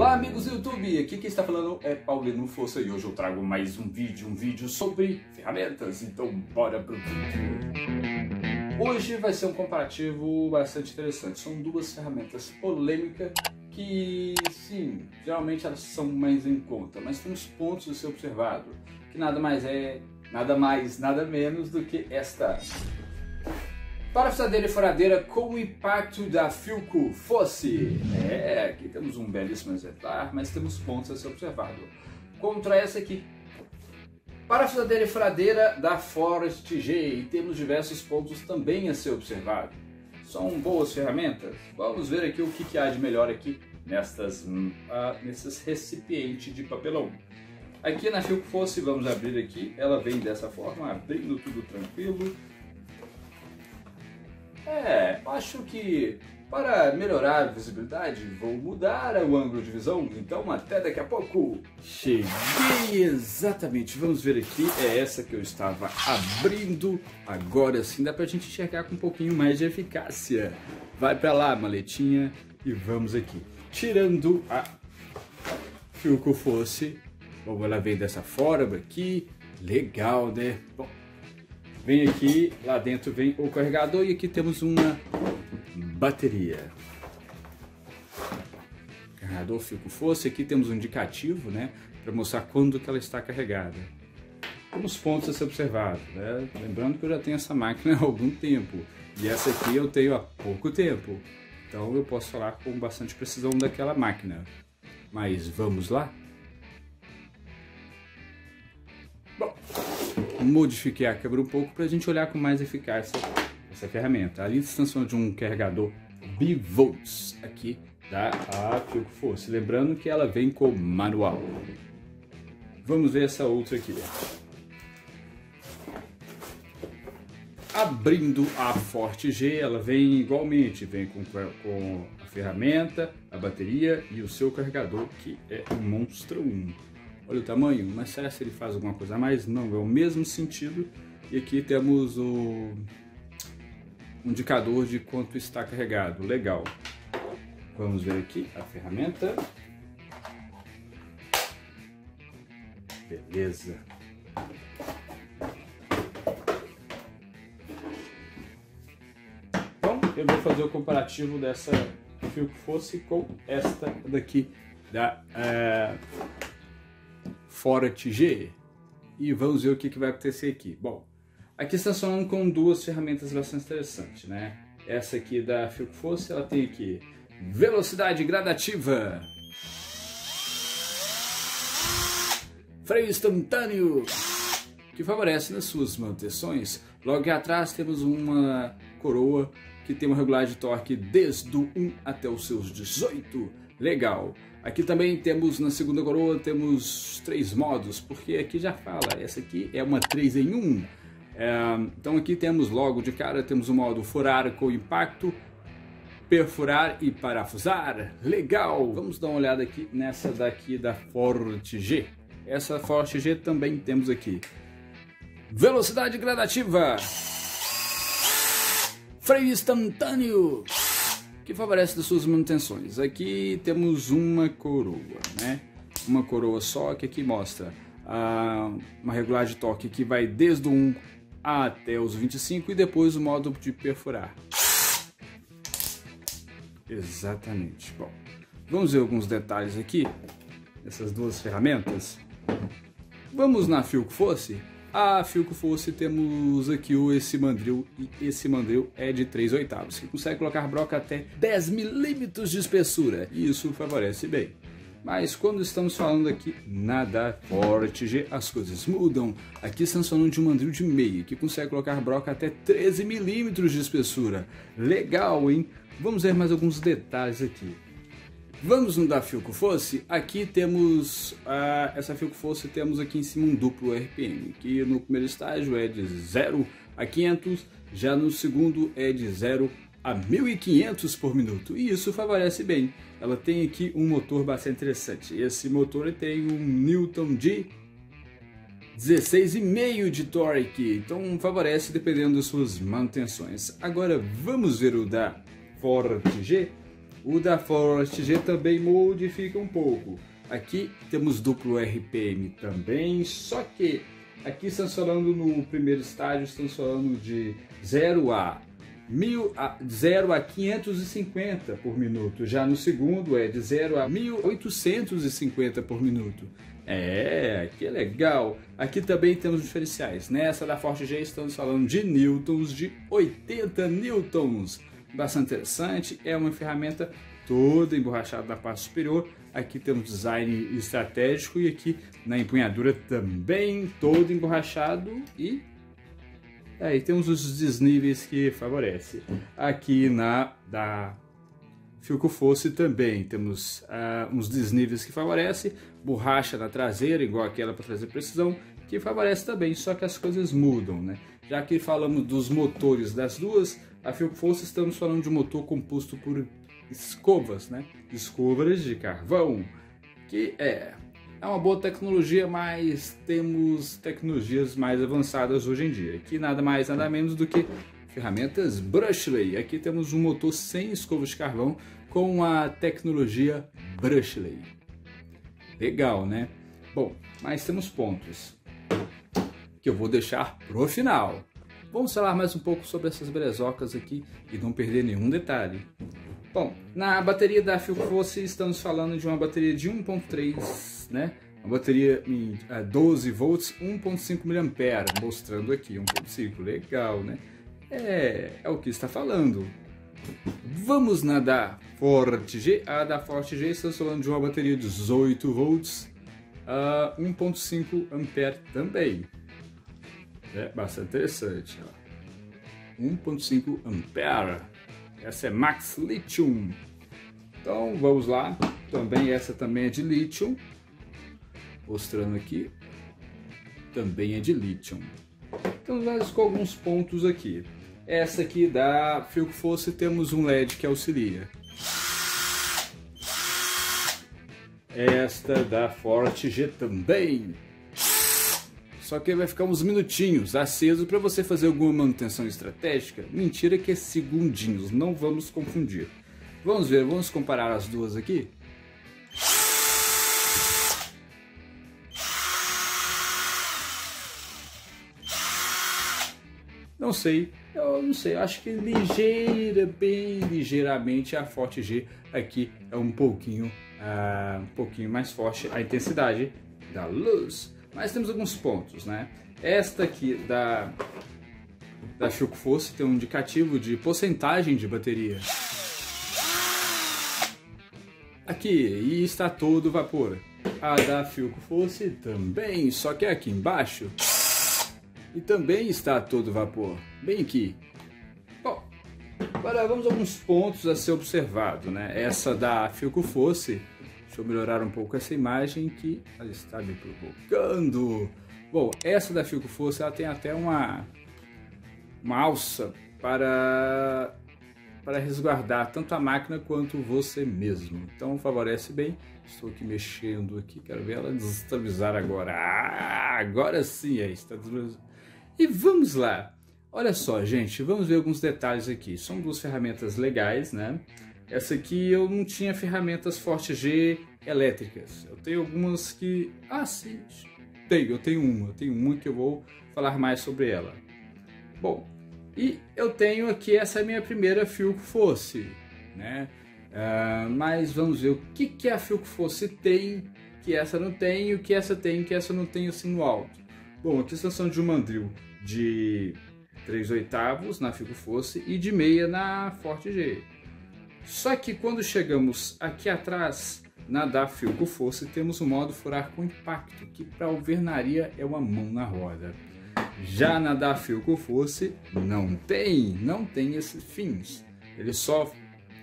Olá amigos do YouTube, aqui quem está falando é Paulino Força e hoje eu trago mais um vídeo, um vídeo sobre ferramentas, então bora pro vídeo. Hoje vai ser um comparativo bastante interessante, são duas ferramentas polêmicas que sim, geralmente elas são mais em conta, mas tem uns pontos a ser observado, que nada mais é, nada mais, nada menos do que esta Parafusadeira e furadeira com o impacto da Filco Fosse. É, aqui temos um belíssimo exemplar, mas temos pontos a ser observado. Contra essa aqui. Parafusadeira e furadeira da Forest G e temos diversos pontos também a ser observado. São boas ferramentas? Vamos ver aqui o que, que há de melhor aqui nestas, uh, nesses recipientes de papelão. Aqui na Filco Fosse, vamos abrir aqui, ela vem dessa forma, abrindo tudo tranquilo é, acho que para melhorar a visibilidade vou mudar o ângulo de visão, então até daqui a pouco. Cheguei exatamente, vamos ver aqui, é essa que eu estava abrindo, agora sim dá pra gente enxergar com um pouquinho mais de eficácia. Vai pra lá, maletinha, e vamos aqui. Tirando a Filco fosse, vamos lá ver dessa forma aqui, legal né? Bom, Vem aqui, lá dentro vem o carregador e aqui temos uma bateria. Carregador fico fosse, aqui temos um indicativo, né, para mostrar quando que ela está carregada. Temos pontos a ser observados, né? lembrando que eu já tenho essa máquina há algum tempo e essa aqui eu tenho há pouco tempo, então eu posso falar com bastante precisão daquela máquina. Mas vamos lá? Modifiquei a câmera um pouco para a gente olhar com mais eficácia essa ferramenta. Ali está de um carregador bivolts aqui da Filco Force. Lembrando que ela vem com manual. Vamos ver essa outra aqui. Abrindo a Forte G, ela vem igualmente, vem com, com a ferramenta, a bateria e o seu carregador, que é Monstro 1. Olha o tamanho, mas será que ele faz alguma coisa a mais? Não, é o mesmo sentido. E aqui temos o indicador de quanto está carregado. Legal. Vamos ver aqui a ferramenta. Beleza. Então, eu vou fazer o comparativo dessa fio que fosse com esta daqui da uh, fora TG e vamos ver o que, que vai acontecer aqui. Bom, aqui está falando com duas ferramentas bastante interessantes, né? Essa aqui da Filco Force, ela tem aqui velocidade gradativa, freio instantâneo, que favorece nas suas manutenções. Logo aqui atrás temos uma coroa que tem uma regulagem de torque desde o 1 até os seus 18. Legal. Aqui também temos, na segunda coroa, temos três modos, porque aqui já fala, essa aqui é uma 3 em 1. É, então aqui temos logo de cara, temos o modo furar com impacto, perfurar e parafusar. Legal! Vamos dar uma olhada aqui nessa daqui da Forte G. Essa Forte G também temos aqui. Velocidade gradativa. Freio instantâneo que favorece das suas manutenções. Aqui temos uma coroa, né? Uma coroa só que aqui mostra ah, uma regulagem de torque que vai desde o 1 até os 25 e depois o modo de perfurar. Exatamente. Bom, vamos ver alguns detalhes aqui dessas duas ferramentas. Vamos na fio que fosse a Filco Force temos aqui o esse mandril e esse mandril é de 3 oitavos, que consegue colocar broca até 10 milímetros de espessura e isso favorece bem. Mas quando estamos falando aqui nada forte, as coisas mudam. Aqui estamos falando de um mandril de meia, que consegue colocar broca até 13 milímetros de espessura. Legal, hein? Vamos ver mais alguns detalhes aqui. Vamos no da Filco Fosse? Aqui temos, uh, essa Filco Fosse temos aqui em cima um duplo RPM, que no primeiro estágio é de 0 a 500, já no segundo é de 0 a 1500 por minuto, e isso favorece bem. Ela tem aqui um motor bastante interessante, esse motor tem um Newton de 16,5 de torque, então favorece dependendo das suas manutenções. Agora vamos ver o da Ford G O da Forest G também modifica um pouco. Aqui temos duplo RPM também, só que aqui falando no primeiro estágio, estamos falando de 0 a, 1000 a 0 a 550 por minuto. Já no segundo é de 0 a 1850 por minuto. É, que legal! Aqui também temos diferenciais. Nessa da Forte G estamos falando de newtons, de 80 newtons. Bastante interessante, é uma ferramenta toda emborrachada na parte superior. Aqui temos design estratégico e aqui na empunhadura também todo emborrachado e aí temos os desníveis que favorece. Aqui na da Filco Fosse também temos uh, uns desníveis que favorece, borracha na traseira, igual aquela para trazer precisão, que favorece também, só que as coisas mudam, né? Já que falamos dos motores das duas, a Filco Fosse estamos falando de um motor composto por escovas, né? Escovas de carvão, que é é uma boa tecnologia, mas temos tecnologias mais avançadas hoje em dia, que nada mais nada menos do que ferramentas Brushley. Aqui temos um motor sem escova de carvão com a tecnologia Brushley. Legal, né? Bom, mas temos pontos que eu vou deixar pro final. Vamos falar mais um pouco sobre essas brezocas aqui e não perder nenhum detalhe. Bom, na bateria da Filfosse estamos falando de uma bateria de 1.3, né? Uma bateria em 12 é, volts, 1.5 mAh, mostrando aqui 1.5, legal, né? É, é o que está falando. Vamos na da Forte G. A da Forte G estamos falando de uma bateria de 18 volts, uh, 1.5 ampere também. É bastante interessante. 1.5 ampere. Essa é Max Lithium. Então vamos lá. Também essa também é de lítio. Mostrando aqui. Também é de lítio. Então vamos com alguns pontos aqui. Essa aqui da Filco Fosse temos um LED que auxilia. Esta da Forte G também. Só que vai ficar uns minutinhos aceso para você fazer alguma manutenção estratégica. Mentira que é segundinhos, não vamos confundir. Vamos ver, vamos comparar as duas aqui? Não sei, eu não sei, acho que ligeira, bem ligeiramente a Forte G aqui é um pouquinho, uh, um pouquinho mais forte a intensidade da luz. Mas temos alguns pontos, né? Esta aqui da da Choco Force tem um indicativo de porcentagem de bateria. Aqui, e está todo vapor. A da Filco Force também, só que é aqui embaixo e também está todo vapor, bem aqui. Bom, agora vamos a alguns pontos a ser observado, né? Essa da Filco Fosse, deixa eu melhorar um pouco essa imagem que ela está me provocando. Bom, essa da Filco Fosse, ela tem até uma, uma alça para para resguardar tanto a máquina quanto você mesmo. Então favorece bem. Estou aqui mexendo aqui, quero ver ela desestabilizar agora. Ah, agora sim, aí está desestabilizando. E vamos lá. Olha só, gente, vamos ver alguns detalhes aqui. São duas ferramentas legais, né? Essa aqui eu não tinha ferramentas Forte G elétricas. Eu tenho algumas que... Ah, sim, tenho. Eu tenho uma. Eu tenho uma que eu vou falar mais sobre ela. Bom, e eu tenho aqui, essa é minha primeira Filco Fosse, né? Uh, mas vamos ver o que, que a Filco Fosse tem, que essa não tem, o que essa tem, que essa não tem assim no alto. Bom, aqui estão de um mandril de 3 oitavos na Fico Fosse e de meia na Forte G. Só que quando chegamos aqui atrás, na da Filco Fosse, temos o modo furar com impacto, que para alvenaria é uma mão na roda. Já na da Filco Fosse, não tem, não tem esses fins. Ele só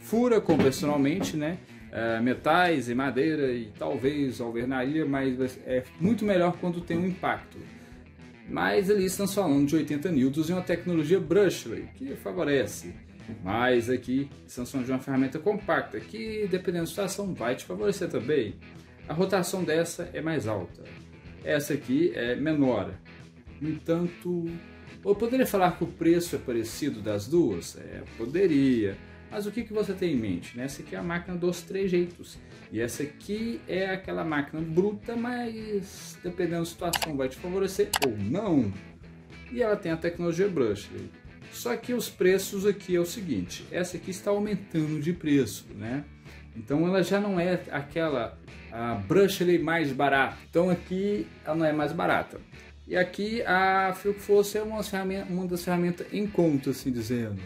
fura convencionalmente, né? É, metais e madeira e talvez alvenaria, mas é muito melhor quando tem um impacto. Mas ali estamos falando de 80 newtons e uma tecnologia Brushley, que favorece. Mas aqui estamos falando de uma ferramenta compacta, que dependendo da situação vai te favorecer também. A rotação dessa é mais alta. Essa aqui é menor. No entanto, eu poderia falar que o preço é parecido das duas? É, poderia. Mas o que, que você tem em mente? Né? Essa aqui é a máquina dos três jeitos. E essa aqui é aquela máquina bruta, mas dependendo da situação vai te favorecer ou não. E ela tem a tecnologia Brushley. Só que os preços aqui é o seguinte, essa aqui está aumentando de preço, né? Então ela já não é aquela a Brushley mais barata. Então aqui ela não é mais barata. E aqui a Phil Force é uma, uma das ferramentas em conta, assim dizendo.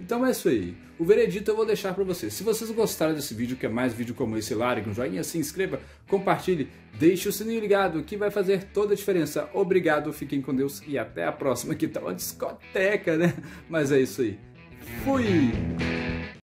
Então é isso aí. O veredito eu vou deixar para vocês. Se vocês gostaram desse vídeo, quer mais vídeo como esse, largue um joinha, se inscreva, compartilhe, deixe o sininho ligado que vai fazer toda a diferença. Obrigado, fiquem com Deus e até a próxima. Que tá uma discoteca, né? Mas é isso aí. Fui!